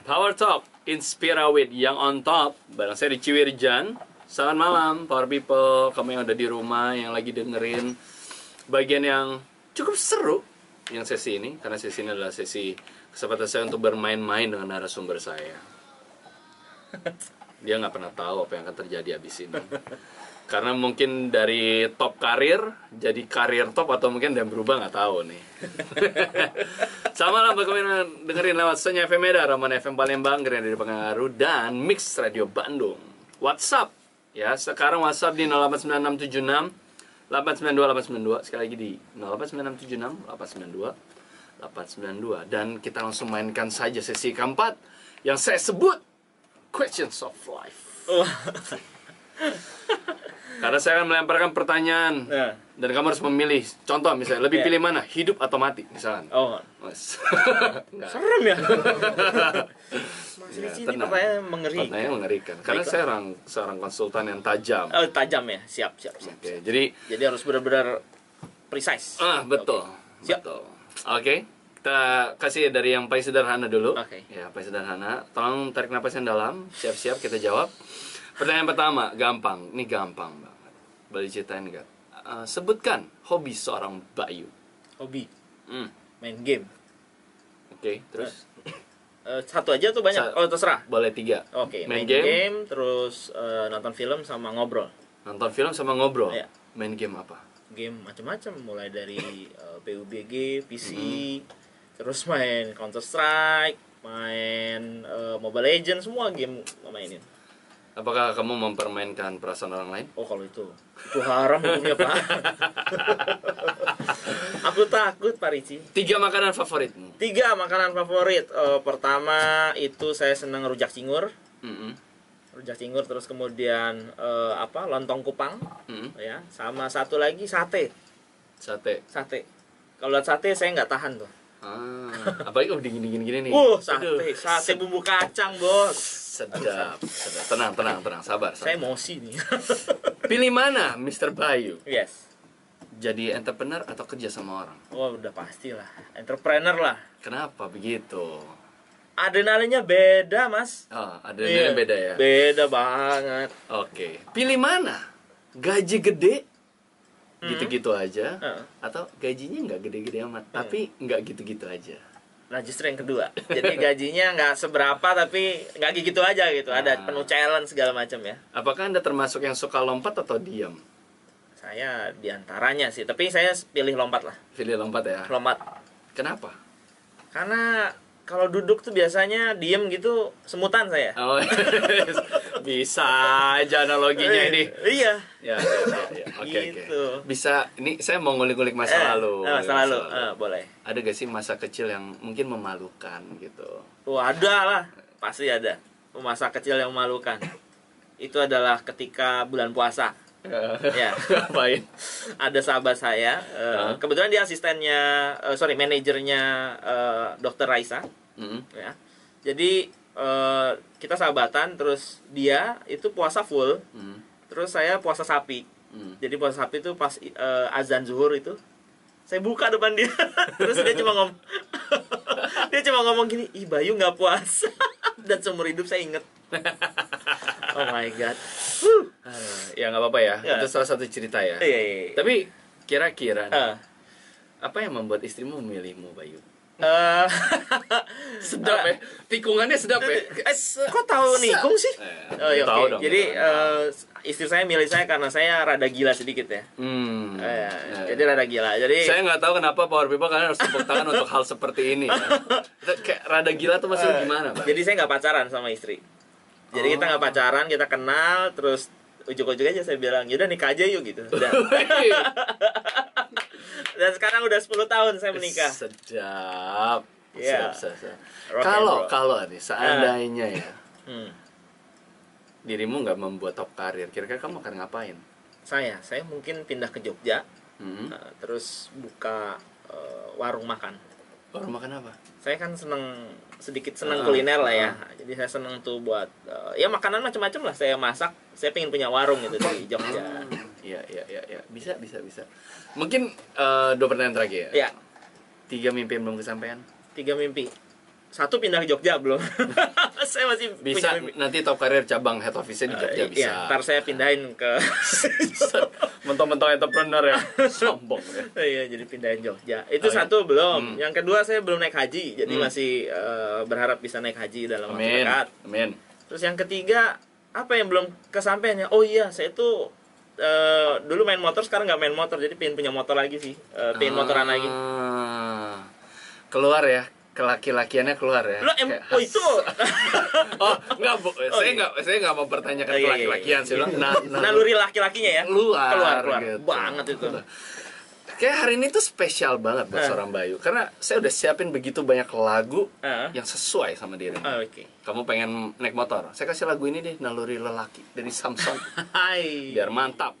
Power Talk Inspira with yang on top bareng saya Ricci Wirjan. Selamat malam Power People, kamu yang ada di rumah yang lagi dengerin bagian yang cukup seru yang sesi ini karena sesi ini adalah sesi kesempatan saya untuk bermain-main dengan narasumber saya. Dia nggak pernah tahu apa yang akan terjadi abis ini. Karena mungkin dari top karir jadi karir top atau mungkin dia berubah nggak tahu nih. Sama lah bagaimana dengerin lewat Senya FM Medan, Raman FM Palembang, Gerin dari Pengaruh dan Mix Radio Bandung. WhatsApp ya sekarang WhatsApp di 089676 892 892 sekali lagi di 089676 892 892 dan kita langsung mainkan saja sesi keempat yang saya sebut questions of life. Karena saya akan melemparkan pertanyaan Nah. dan kamu harus memilih. Contoh misalnya, lebih Ya. pilih mana? Hidup atau mati misalnya. Oh, Mas. serem ya. Mas Ya, pertanyaan mengerikan. Pertanyaan mengerikan. Karena Baiklah. saya orang seorang konsultan yang tajam. Oh, tajam ya. Siap, siap, siap. Oke, jadi Jadi harus benar-benar precise. ah betul. Siap. Betul. Oke. Kita kasih dari yang paling sederhana dulu. Oke. Ya, paling sederhana. Tolong tarik napas yang dalam. Siap-siap kita jawab. Pertanyaan pertama, gampang. Ini gampang banget. Boleh ceritain nggak? Eh, sebutkan hobi seorang Bayu. Hobi Hmm. main game. Oke, terus Eh, satu aja tuh banyak. Sa- Oh, terserah. boleh tiga. Oke, main, main, game, game, terus eh, nonton film sama ngobrol. nonton film sama ngobrol. Iya. Main game apa? Game macam-macam mulai dari eh, PUBG, PC, Mm-hmm. terus main Counter Strike, main eh, Mobile Legends, semua game mainin. Apakah kamu mempermainkan perasaan orang lain? Oh kalau itu itu haram hukumnya pak. Aku takut Pak Ricci. Tiga makanan favoritmu. Tiga makanan favorit. Eh, pertama itu saya senang rujak cingur, Mm-mm. rujak cingur. Terus kemudian eh, apa lontong kupang, Mm-mm. ya. Sama satu lagi sate, Sate. sate. Kalau lihat sate saya nggak tahan tuh. Ah, apalagi oh dingin dingin gini nih. Uh sate, sate bumbu kacang bos. sedap, sedap. Tenang, tenang, tenang. Sabar. Saya sabar. emosi nih. Pilih mana, Mr. Bayu? yes. Jadi entrepreneur atau kerja sama orang? Oh udah pasti lah. Entrepreneur lah. Kenapa begitu? Adrenalinnya beda mas. Oh, ada Iya, yang beda ya. Beda banget. Oke. Pilih mana? Gaji gede? Hmm. Gitu-gitu aja? Heeh. Atau gajinya nggak gede-gede amat, tapi nggak gitu-gitu aja? Nah justru yang kedua. Jadi gajinya nggak seberapa tapi nggak gitu aja gitu. Ada Ah. penuh challenge segala macam ya. Apakah Anda termasuk yang suka lompat atau diam? Saya di antaranya sih. Tapi saya pilih lompat lah. Pilih lompat ya. Lompat. Kenapa? Karena kalau duduk tuh biasanya diem gitu semutan saya. Oh, bisa aja analoginya ini. Iya. Ya, ya, ya, ya. Oke, oke. Gitu. Bisa. Ini saya mau ngulik-ngulik masa Eh, lalu. eh, masa lalu. Eh, boleh. Ada gak sih masa kecil yang mungkin memalukan gitu? Tuh ada lah. Pasti ada. Masa kecil yang memalukan. Itu adalah ketika bulan puasa. Ya. Ngapain? ada sahabat saya eh, Hah? kebetulan dia asistennya eh, sorry manajernya eh, dokter Raisa Mm. ya jadi eh, kita sahabatan terus dia itu puasa full Mm. terus saya puasa sapi Mm. jadi puasa sapi itu pas eh, azan zuhur itu saya buka depan dia terus dia cuma ngomong dia cuma ngomong gini ih Bayu nggak puasa dan seumur hidup saya inget oh my god Ah, ya nggak apa-apa ya. Ya. Itu salah satu cerita ya. Iya, iya, iya. Tapi kira-kira Eh, apa yang membuat istrimu memilihmu, Bayu? Eh, Sedap ya. Tikungannya sedap ya. Eh, kok tahu nikung sih? Eh, Oh, iya, tahu oke. dong, Jadi eh, istri saya milih saya karena saya rada gila sedikit ya. Hmm. Ya. Jadi rada gila. Jadi Saya nggak tahu kenapa Power People kalian harus tepuk tangan untuk hal seperti ini. Ya. Kayak rada gila tuh maksudnya gimana, Pak? Jadi saya nggak pacaran sama istri. Jadi Oh. kita nggak pacaran, kita kenal, terus ujuk-ujuk aja saya bilang, yaudah nikah aja yuk gitu. Dan, dan sekarang udah 10 tahun saya menikah. Sedap. Iya. Sedap, sedap, sedap. Rock and Kalau kalau nih seandainya ya Hmm. dirimu nggak membuat top karir, kira-kira kamu akan ngapain? Saya, saya mungkin pindah ke Jogja, Hmm. eh, terus buka eh, warung makan. Baru makan apa? saya kan seneng sedikit seneng Ah, kuliner lah ya ah. jadi saya seneng tuh buat eh, ya makanan macam-macam lah saya masak saya pengen punya warung gitu di Jogja Iya, iya, iya, iya. Bisa, bisa, bisa. Mungkin eh, dua pertanyaan terakhir. ya Tiga mimpi yang belum kesampaian. tiga mimpi satu pindah ke Jogja belum. saya masih Bisa punya mimpi. nanti top karir cabang head office-nya di Jogja Eh, bisa. Iya, ntar saya pindahin ke Mentok-mentok entrepreneur ya. Sombong ya. Iya, jadi pindahin Jogja. Itu Oh, iya? satu belum. Hmm. Yang kedua saya belum naik haji, jadi Hmm. masih eh, berharap bisa naik haji dalam waktu dekat. Amin. Terus yang ketiga, apa yang belum kesampaian ya? Oh iya, saya tuh eh, dulu main motor, sekarang nggak main motor, jadi pengen punya motor lagi sih, Eh, pengen motoran lagi. Ah. Keluar ya, kelaki-lakiannya keluar ya. Lo em, oh itu Oh, enggak, Bu. saya iya. enggak saya enggak mempertanyakan Oh, iya, iya, kelaki-lakian, saya bilang nah, nah, naluri laki-lakinya ya? keluar, keluar, keluar. gitu. banget itu. Kayak hari ini tuh spesial banget buat Eh. seorang Bayu karena saya udah siapin begitu banyak lagu Ah, yang sesuai sama diri. ah, Oke. Kamu pengen naik motor? Saya kasih lagu ini deh, Naluri Lelaki dari Samsung. Hai. Biar mantap.